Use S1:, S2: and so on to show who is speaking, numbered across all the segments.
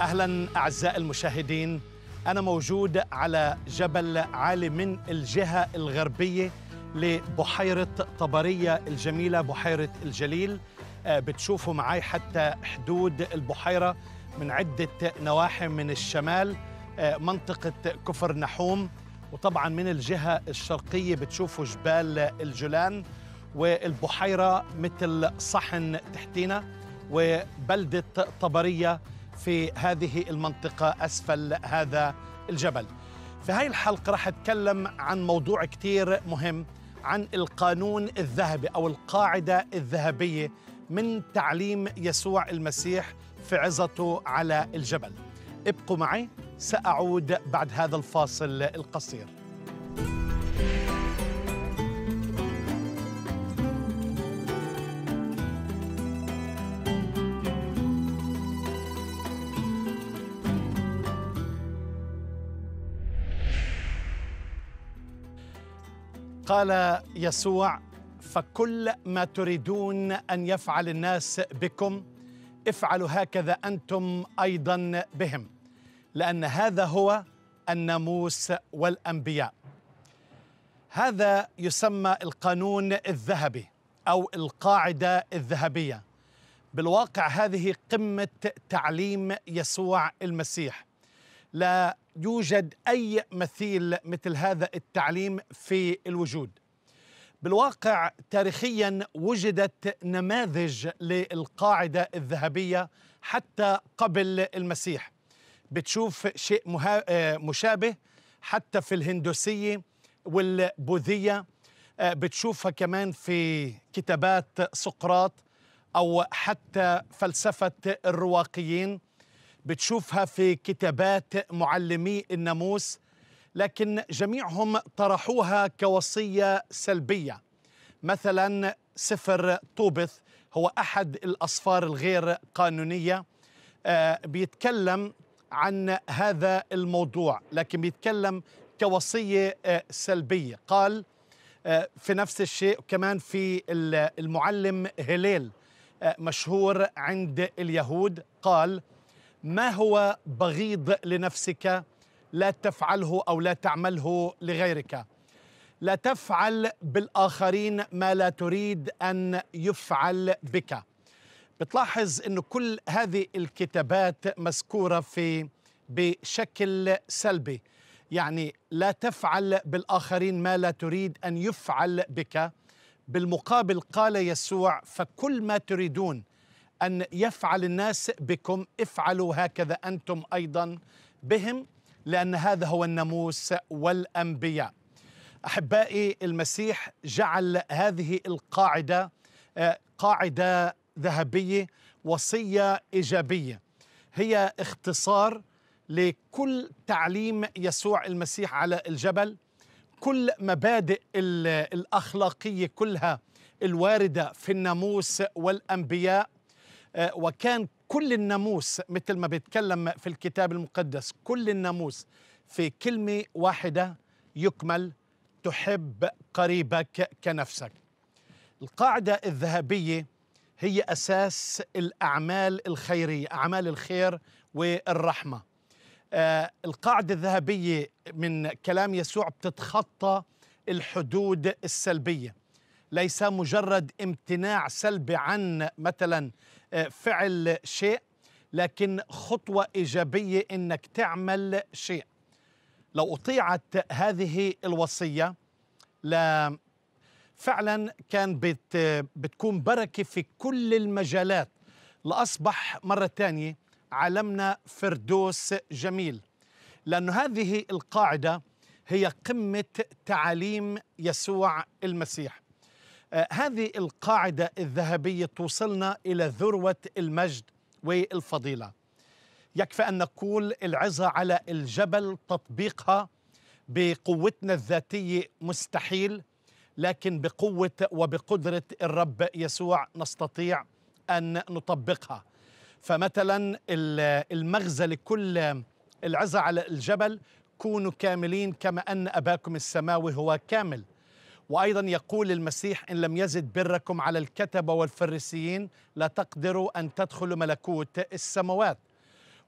S1: أهلا أعزائي المشاهدين أنا موجود على جبل عالي من الجهة الغربية لبحيرة طبرية الجميلة بحيرة الجليل. آه، بتشوفوا معي حتى حدود البحيرة من عدة نواحي من الشمال آه، منطقة كفر نحوم. وطبعا من الجهة الشرقية بتشوفوا جبال الجولان والبحيرة مثل صحن تحتينا وبلدة طبرية. في هذه المنطقة أسفل هذا الجبل. في هاي الحلقة رح أتكلم عن موضوع كتير مهم عن القانون الذهبي أو القاعدة الذهبية من تعليم يسوع المسيح في عظته على الجبل. ابقوا معي سأعود بعد هذا الفاصل القصير. قال يسوع فكل ما تريدون أن يفعل الناس بكم افعلوا هكذا أنتم أيضا بهم لأن هذا هو الناموس والأنبياء. هذا يسمى القانون الذهبي أو القاعدة الذهبية. بالواقع هذه قمة تعليم يسوع المسيح. لا يوجد أي مثيل مثل هذا التعليم في الوجود. بالواقع تاريخيا وجدت نماذج للقاعدة الذهبية حتى قبل المسيح. بتشوف شيء مشابه حتى في الهندوسية والبوذية. بتشوفها كمان في كتابات سقراط أو حتى فلسفة الرواقيين. بتشوفها في كتابات معلمي الناموس لكن جميعهم طرحوها كوصية سلبية. مثلا سفر طوبث هو أحد الاسفار الغير قانونية. آه بيتكلم عن هذا الموضوع لكن بيتكلم كوصية آه سلبية. قال آه في نفس الشيء كمان في المعلم هليل مشهور عند اليهود. قال ما هو بغيض لنفسك لا تفعله أو لا تعمله لغيرك؟ لا تفعل بالآخرين ما لا تريد أن يفعل بك. بتلاحظ انه كل هذه الكتابات مذكورة في بشكل سلبي. يعني لا تفعل بالآخرين ما لا تريد أن يفعل بك. بالمقابل قال يسوع فكل ما تريدون أن يفعل الناس بكم افعلوا هكذا أنتم أيضا بهم لأن هذا هو الناموس والأنبياء. أحبائي المسيح جعل هذه القاعدة قاعدة ذهبية وصية إيجابية. هي اختصار لكل تعليم يسوع المسيح على الجبل كل مبادئ الأخلاقية كلها الواردة في الناموس والأنبياء وكان كل الناموس مثل ما بيتكلم في الكتاب المقدس كل الناموس في كلمة واحدة يكمل تحب قريبك كنفسك. القاعدة الذهبية هي أساس الأعمال الخيرية أعمال الخير والرحمة. آه القاعدة الذهبية من كلام يسوع بتتخطى الحدود السلبية. ليس مجرد امتناع سلبي عن مثلا فعل شيء لكن خطوة إيجابية إنك تعمل شيء. لو أطيعت هذه الوصية لا فعلا كان بت بتكون بركة في كل المجالات. لأصبح مرة تانية عالمنا فردوس جميل. لأن هذه القاعدة هي قمة تعاليم يسوع المسيح. هذه القاعدة الذهبية توصلنا إلى ذروة المجد والفضيلة. يكفي أن نقول العظة على الجبل تطبيقها بقوتنا الذاتية مستحيل لكن بقوة وبقدرة الرب يسوع نستطيع أن نطبقها. فمثلا المغزى لكل العظة على الجبل كونوا كاملين كما أن أباكم السماوي هو كامل. وأيضا يقول المسيح إن لم يزد بركم على الكتبه والفريسيين لا تقدروا أن تدخلوا ملكوت السماوات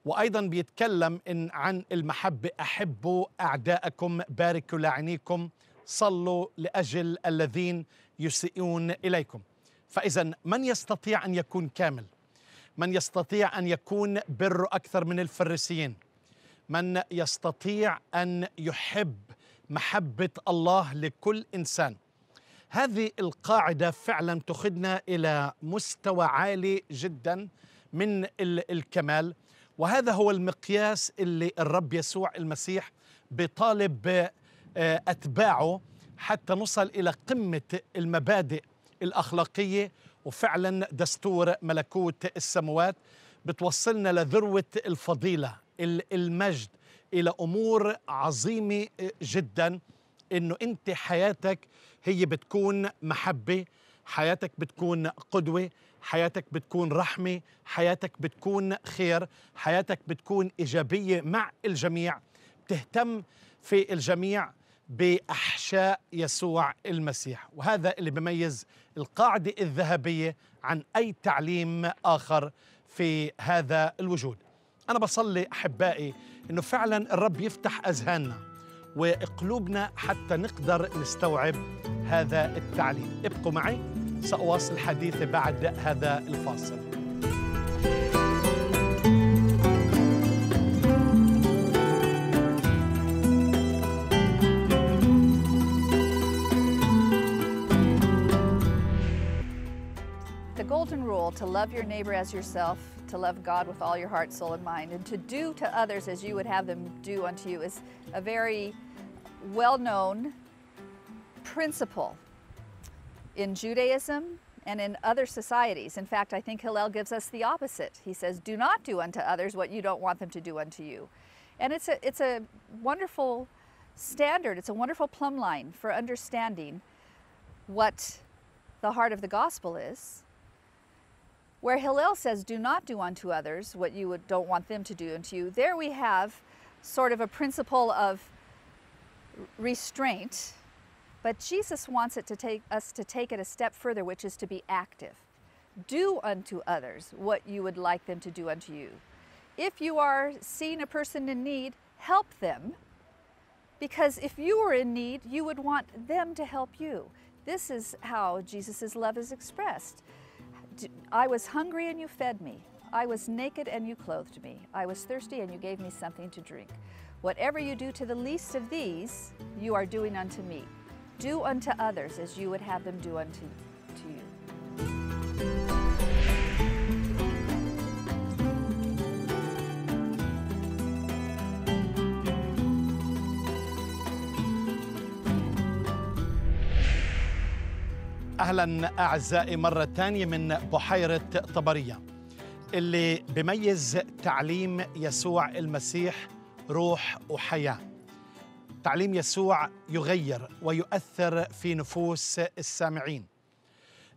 S1: وأيضا بيتكلم إن عن المحبة أحبوا أعداءكم باركوا لاعنيكم صلوا لأجل الذين يسيئون إليكم. فإذا من يستطيع أن يكون كامل؟ من يستطيع أن يكون بر أكثر من الفريسيين؟ من يستطيع أن يحب محبة الله لكل إنسان. هذه القاعدة فعلا تخذنا إلى مستوى عالي جدا من الكمال وهذا هو المقياس اللي الرب يسوع المسيح بيطالب آه، أتباعه حتى نصل إلى قمة المبادئ الأخلاقية وفعلا دستور ملكوت السماوات بتوصلنا لذروة الفضيلة المجد إلى أمور عظيمة جدا. إنه أنت حياتك هي بتكون محبة حياتك بتكون قدوة حياتك بتكون رحمة حياتك بتكون خير حياتك بتكون إيجابية مع الجميع. بتهتم في الجميع بأحشاء يسوع المسيح. وهذا اللي بيميز القاعدة الذهبية عن أي تعليم آخر في هذا الوجود. أنا بصلي أحبائي إنه فعلا الرب يفتح أذهاننا وقلوبنا حتى نقدر نستوعب هذا التعليم. ابقوا معي سأواصل حديثي بعد هذا الفاصل.
S2: Golden rule to love your neighbor as yourself, to love God with all your heart, soul, and mind, and to do to others as you would have them do unto you is a very well known principle in Judaism and in other societies. In fact, I think Hillel gives us the opposite. He says, Do not do unto others what you don't want them to do unto you. And it's a, it's a wonderful standard, it's a wonderful plumb line for understanding what the heart of the gospel is where Hillel says, Do not do unto others what you would, don't want them to do unto you, there we have sort of a principle of restraint, but Jesus wants it to take us to take it a step further, which is to be active. Do unto others what you would like them to do unto you. If you are seeing a person in need, help them. Because if you were in need, you would want them to help you. This is how Jesus' love is expressed. I was hungry and you fed me. I was naked and you clothed me. I was thirsty and you gave me something to drink. Whatever you do to the least of these, you are doing unto me. Do unto others as you would have them do unto you.
S1: أهلا أعزائي مرة ثانية من بحيرة طبرية اللي بميز تعليم يسوع المسيح روح وحياة. تعليم يسوع يغير ويؤثر في نفوس السامعين.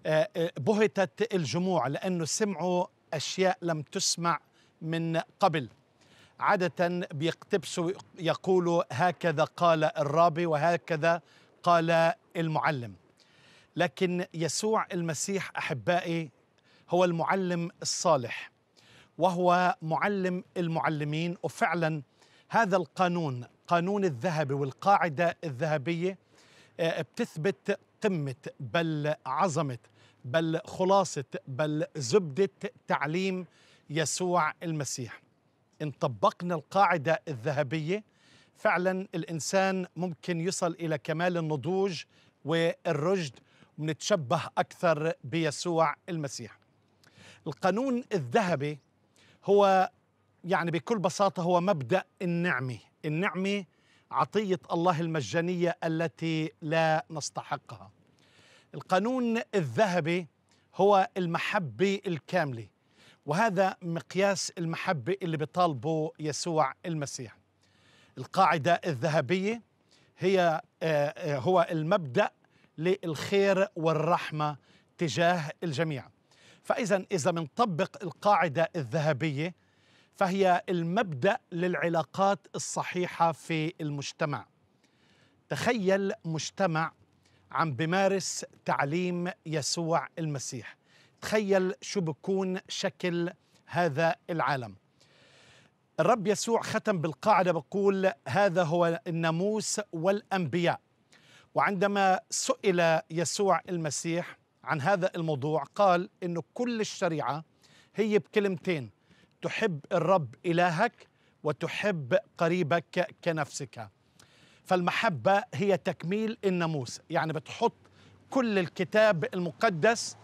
S1: آه، آه، بهتت الجموع لأنه سمعوا أشياء لم تسمع من قبل. عادة بيقتبسوا يقولوا هكذا قال الرابي وهكذا قال المعلم. لكن يسوع المسيح أحبائي هو المعلم الصالح وهو معلم المعلمين وفعلا هذا القانون قانون الذهب والقاعدة الذهبية آه، بتثبت قمة بل عظمة بل خلاصة بل زبدة تعليم يسوع المسيح. إن طبقنا القاعدة الذهبية فعلا الإنسان ممكن يصل إلى كمال النضوج والرشد ونتشبه أكثر بيسوع المسيح. القانون الذهبي هو يعني بكل بساطة هو مبدأ النعمة النعمة عطية الله المجانية التي لا نستحقها. القانون الذهبي هو المحبة الكاملة وهذا مقياس المحبة اللي بيطالبه يسوع المسيح. القاعدة الذهبية هي آه، آه، هو المبدأ للخير والرحمة تجاه الجميع. فإذا إذا بنطبق القاعدة الذهبية فهي المبدأ للعلاقات الصحيحة في المجتمع. تخيل مجتمع عم بمارس تعليم يسوع المسيح. تخيل شو بكون شكل هذا العالم. الرب يسوع ختم بالقاعدة بقول هذا هو الناموس والأنبياء. وعندما سئل يسوع المسيح عن هذا الموضوع قال إنه كل الشريعة هي بكلمتين تحب الرب إلهك وتحب قريبك كنفسك. فالمحبة هي تكميل الناموس يعني بتحط كل الكتاب المقدس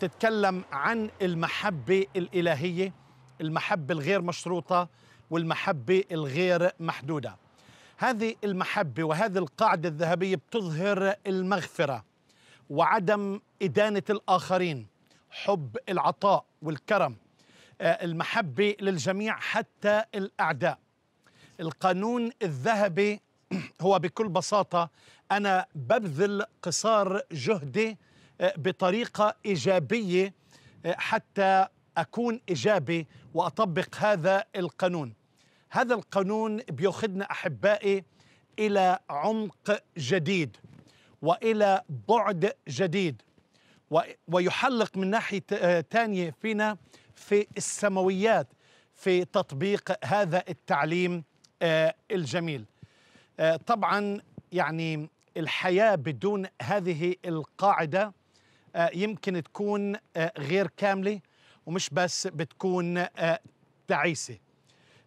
S1: تتكلم عن المحبة الإلهية المحبة الغير مشروطة والمحبة الغير محدودة. هذه المحبة وهذه القاعدة الذهبية بتظهر المغفرة وعدم إدانة الآخرين حب العطاء والكرم آه، المحبة للجميع حتى الأعداء. القانون الذهبي هو بكل بساطة أنا ببذل قصار جهدي آه، بطريقة إيجابية آه، حتى أكون إيجابي وأطبق هذا القانون. هذا القانون بياخذنا أحبائي إلى عمق جديد وإلى بعد جديد ويحلق من ناحية ثانية آه، فينا في السماويات في تطبيق هذا التعليم آه، الجميل. آه، طبعا يعني الحياة بدون هذه القاعدة يمكن تكون غير كاملة ومش بس بتكون تعيسة.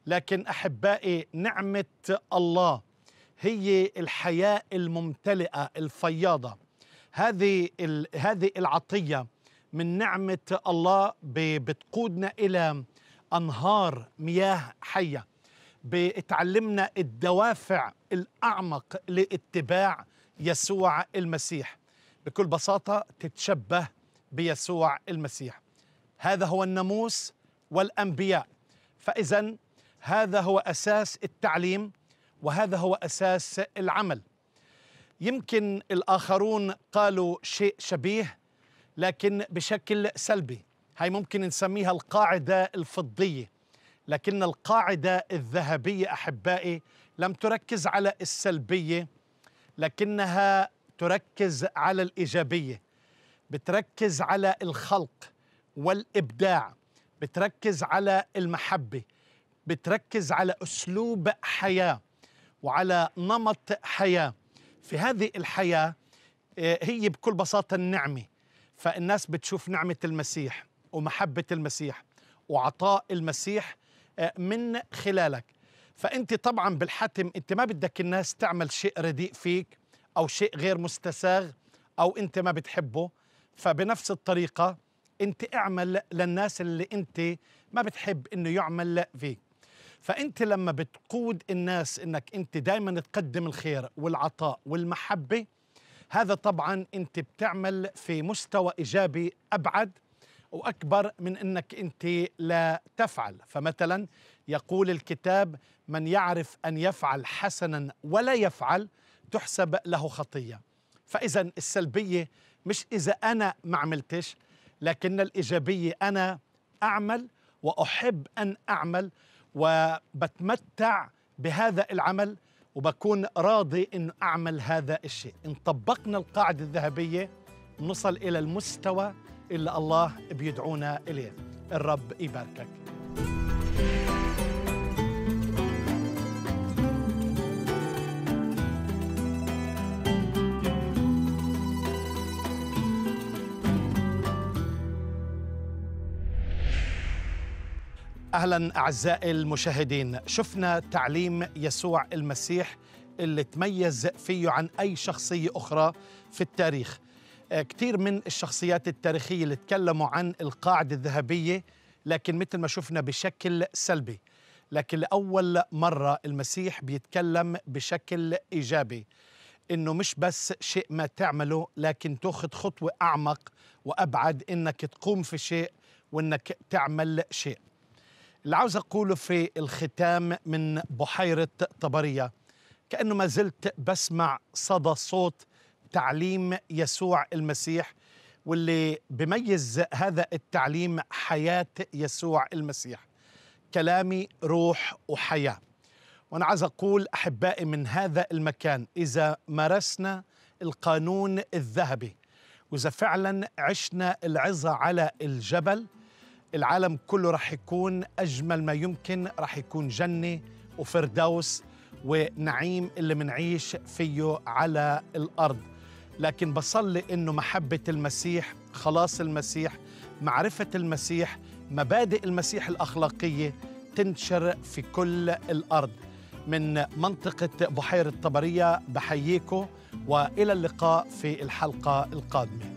S1: لكن أحبائي نعمة الله هي الحياة الممتلئة الفياضة. هذه هذه العطية من نعمة الله بتقودنا إلى أنهار مياه حية بتعلمنا الدوافع الأعمق لاتباع يسوع المسيح. بكل بساطة تتشبه بيسوع المسيح. هذا هو الناموس والأنبياء. فاذا هذا هو أساس التعليم وهذا هو أساس العمل. يمكن الآخرون قالوا شيء شبيه لكن بشكل سلبي. هاي ممكن نسميها القاعدة الفضية. لكن القاعدة الذهبية أحبائي لم تركز على السلبية لكنها تركز على الإيجابية. بتركز على الخلق والإبداع. بتركز على المحبة. بتركز على أسلوب حياة وعلى نمط حياة. في هذه الحياة آه، هي بكل بساطة النعمة. فالناس بتشوف نعمة المسيح ومحبة المسيح وعطاء المسيح آه، من خلالك. فأنت طبعا بالحتم أنت ما بدك الناس تعمل شيء رديء فيك أو شيء غير مستساغ أو أنت ما بتحبه. فبنفس الطريقة أنت اعمل للناس اللي أنت ما بتحب إنه يعمل فيك. فأنت لما بتقود الناس إنك أنت دائما تقدم الخير والعطاء والمحبة هذا طبعا أنت بتعمل في مستوى إيجابي أبعد وأكبر من إنك أنت لا تفعل. فمثلا يقول الكتاب من يعرف أن يفعل حسنا ولا يفعل تحسب له خطية. فاذا السلبية مش إذا أنا ما عملتش لكن الإيجابية أنا أعمل وأحب أن أعمل. وبتمتع بهذا العمل وبكون راضي انه أعمل هذا الشيء. إن طبقنا القاعدة الذهبية نصل إلى المستوى اللي الله بيدعونا إليه. الرب يباركك. أهلا أعزائي المشاهدين. شفنا تعليم يسوع المسيح اللي تميز فيه عن أي شخصية أخرى في التاريخ. آه، كثير من الشخصيات التاريخية اللي تكلموا عن القاعدة الذهبية لكن مثل ما شفنا بشكل سلبي. لكن لأول مرة المسيح بيتكلم بشكل إيجابي إنه مش بس شيء ما تعمله لكن تأخذ خطوة أعمق وأبعد إنك تقوم في شيء وإنك تعمل شيء. اللي عاوز أقوله في الختام من بحيرة طبرية كأنه ما زلت بسمع صدى صوت تعليم يسوع المسيح واللي بميز هذا التعليم حياة يسوع المسيح كلامي روح وحياة. وأنا عايز أقول أحبائي من هذا المكان إذا مارسنا القانون الذهبي وإذا فعلا عشنا العظة على الجبل العالم كله رح يكون أجمل ما يمكن رح يكون جنة وفردوس ونعيم اللي منعيش فيه على الأرض. لكن بصلي إنه محبة المسيح خلاص المسيح معرفة المسيح مبادئ المسيح الأخلاقية تنشر في كل الأرض. من منطقة بحيرة طبرية بحييكم وإلى اللقاء في الحلقة القادمة.